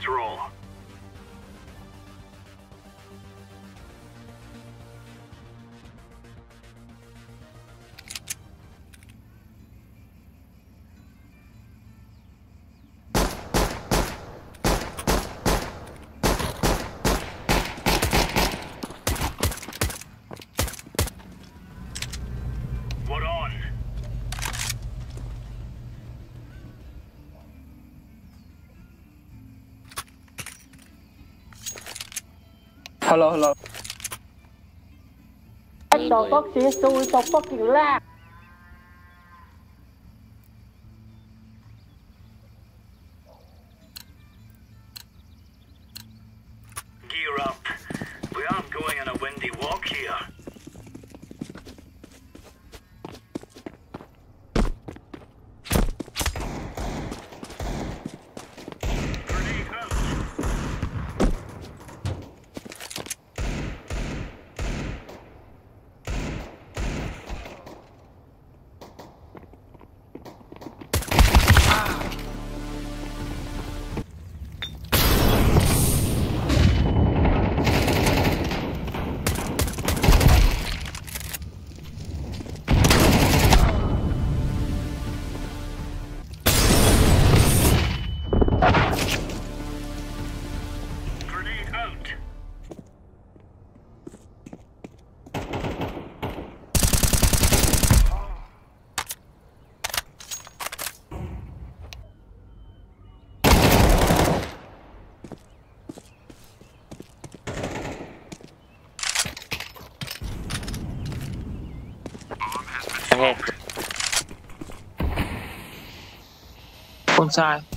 Let's roll. Halo, halo. Cocok sih. hit. One side.